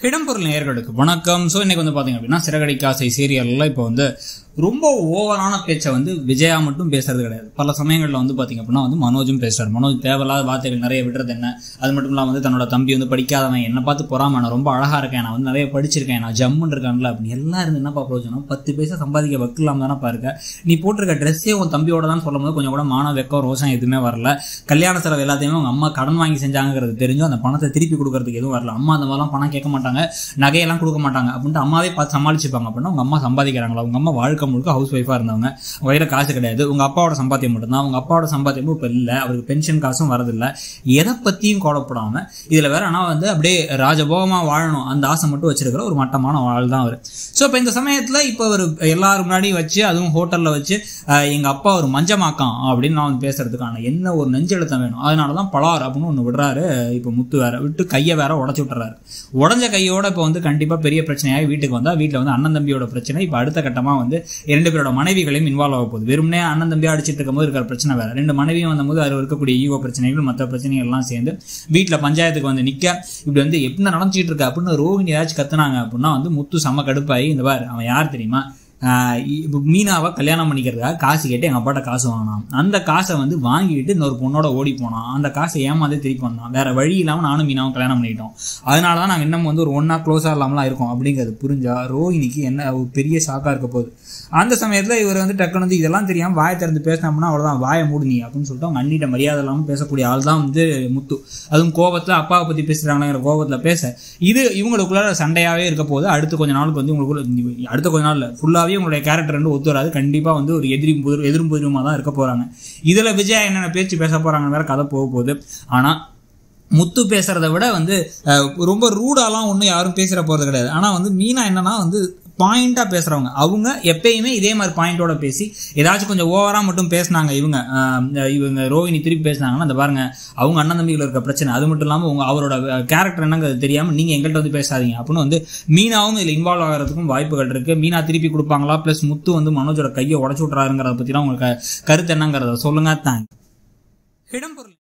இடம்பொருள் நேயர்களுக்கு வணக்கம். ஸோ இன்னைக்கு வந்து பார்த்தீங்க அப்படின்னா சிறகடி காசை சீரியலில் இப்போ வந்து ரொம்ப ஓவரான பேச்சை வந்து விஜயா மட்டும் பேசுறது கிடையாது. பல சமயங்களில் வந்து பார்த்தீங்க அப்படின்னா வந்து மனோஜும் பேசுறாரு. மனோஜ் தேவையில்லாத வார்த்தைகள் நிறைய விடுறது என்ன? அது மட்டும் இல்லாமல் வந்து தன்னோட தம்பி வந்து படிக்காதவன் என்னை பார்த்து பொறாம நான் ரொம்ப அழகாக இருக்கேன் நான் வந்து நிறைய படிச்சிருக்கேன் நான் ஜம்முன்னு இருக்கான்ல அப்படின்னு எல்லாம் இருந்து என்னப்பா பிரயோஜனம் பத்து பைசா சம்பாதிக்க வைக்கலாம் தானே பாருங்க நீ போட்டிருக்க ட்ரெஸ்ஸே உன் தம்பியோட தான் சொல்லும் போது கொஞ்சம் கூட மான வெக்கம் ரோஷம் எதுவுமே வரல. கல்யாண செலவு எல்லாத்தையுமே அவங்க அம்மா கடன் வாங்கி செஞ்சாங்கிறது தெரிஞ்சும் அந்த பணத்தை திருப்பி கொடுக்கறதுக்கு எதுவும் வரல. அம்மா அந்த மாதிரிலாம் பணம் கேட்க மாட்டாங்க. நகையெல்லாம் கொடுக்க மாட்டாங்க. அப்படின்ட்டு அம்மாவே பார்த்து சமாளிச்சுப்பாங்க. அப்படின்னா உங்க அம்மா சம்பாதிக்கிறாங்களா? உங்க அம்மா வாழ்க்கை முழுக்க ஹவுஸ் ஒய்ஃபாக இருந்தவங்க. உங்க கையில் காசு கிடையாது. உங்கள் அப்பாவோட சம்பாத்தியம் மட்டும்தான். உங்கள் அப்பாவோட சம்பாத்தியமும் இப்போ இல்லை. அவருக்கு பென்ஷன் காசும் வரதில்லை. எதை பற்றியும் கோலப்படாமல் இதில் வேற ஆனால் வந்து அப்படியே ராஜபோகமாக வாழணும். அந்த ஆசை மட்டும் வச்சிருக்கிற ஒரு மட்டமான வாழ் தான் அவர். ஸோ இப்போ இந்த சமயத்தில் இப்போ அவர் எல்லாரும் முன்னாடியும் வச்சு அதுவும் ஹோட்டலில் வச்சு எங்கள் அப்பா ஒரு மஞ்சமாக்கான் அப்படின்னு நான் வந்து பேசுறதுக்கான என்ன ஒரு நெஞ்செழுத்தம் வேணும்? அதனால தான் பலார் அப்படின்னு ஒன்று விடுறாரு. இப்போ முத்து வேற விட்டு கையை வேற உடச்சி விட்டுறாரு. உடஞ்ச கையோட இப்போ வந்து கண்டிப்பாக பெரிய பிரச்சனையாக வீட்டுக்கு வந்தால் வீட்டில் வந்து அண்ணன் தம்பியோட பிரச்சனை இப்போ அடுத்த கட்டமாக வந்து இரண்டு பேரோட மனைவிகளையும் இன்வால்வ் ஆக போகுது. வெறுமனே அண்ணன் தம்பியா அடிச்சிட்டு இருக்கும்போது இருக்கிற பிரச்சனை வேற. ரெண்டு மனைவியும் வந்தபோது அதில் இருக்கக்கூடிய ஈகோ பிரச்சனைகள் மற்ற பிரச்சனைகள் எல்லாம் சேர்ந்து வீட்டில் பஞ்சாயத்துக்கு வந்து நிற்க இப்படி வந்து எப்படி நடந்துச்சிட்டு இருக்கு அப்படின்னு ரோஹிணி ஏதாச்சும் கத்துனாங்க அப்படின்னா வந்து முத்து செம்ம கடுப்பாகி இந்த பார் அவன் யார் தெரியுமா? மீனாவை கல்யாணம் பண்ணிக்கிறதுக்காக காசு கேட்டு எங்கள் அப்பாட்ட காசு வாங்கினான். அந்த காசை வந்து வாங்கிட்டு இன்னொரு பொண்ணோட ஓடி போனான். அந்த காசை ஏமாந்து திருப்பி வந்தான். வேற வழி இல்லாமல் நானும் மீனாவும் கல்யாணம் பண்ணிட்டோம் அதனால தான் நாங்கள் இன்னும் வந்து ஒரு ஒன்றா க்ளோஸாக இல்லாமலாம் இருக்கோம் அப்படிங்கிறது புரிஞ்சா ரோஹினிக்கு என்ன ஒரு பெரிய ஷாக்காக இருக்க போகுது. அந்த சமயத்தில் இவர் வந்து டக்குனு வந்து இதெல்லாம் தெரியாமல் வாயை திறந்து பேசினோம்னா அவ்வளோதான் வாயை மூடுனி அப்படின்னு சொல்லிட்டு அவங்க அண்ணிட்ட மரியாதை இல்லாமல் பேசக்கூடிய ஆள் தான் வந்து முத்து. அதுவும் கோபத்தில் அப்பாவை பற்றி பேசுகிறாங்கிற கோபத்தில் பேச இது இவங்களுக்குள்ள சண்டையாகவே இருக்க போது அடுத்து கொஞ்ச நாளுக்கு வந்து இவங்களுக்குள்ள அடுத்த கொஞ்ச நாள் ஃபுல்லாகவே உங்களுடைய கேரக்டர் வந்து ஒத்து வராது. கண்டிப்பாக வந்து ஒரு எதிரி புதிர் எதிரும் புதிருமாக தான் இருக்க போகிறாங்க இதில் விஜயா என்னென்ன பேச்சு பேச போகிறாங்கன்னு வேறு கதை போக போகுது. ஆனால் முத்து பேசுறத விட வந்து ரொம்ப ரூடாலாம் ஒன்றும் யாரும் பேசுகிற போகிறது கிடையாது. ஆனால் வந்து மீனா என்னன்னா வந்து பாயிண்டாக பேசுகிறவங்க அவங்க எப்பயுமே இதே மாதிரி பாயிண்டோட பேசி ஏதாச்சும் கொஞ்சம் ஓவராக மட்டும் பேசுனாங்க இவங்க இவங்க ரோஹிணி திருப்பி பேசுனாங்கன்னா அந்த பாருங்க அவங்க அண்ணன் தம்பிகள் இருக்க பிரச்சனை. அது மட்டும் இல்லாமல் உங்க அவரோட கேரக்டர் என்னங்கிறது தெரியாமல் நீங்கள் எங்கள்கிட்ட வந்து பேசாதீங்க. அப்படின்னு வந்து மீனாவும் இதில் இன்வால்வ் ஆகிறதுக்கும் வாய்ப்புகள் இருக்குது மீனா திருப்பி கொடுப்பாங்களா? ப்ளஸ் முத்து வந்து மனோஜோட கையை உடச்சு விட்றாருங்கிறத பற்றிலாம் உங்களுக்கு கருத்து என்னங்கிறத சொல்லுங்க. தேங்க் இடம்பொருள்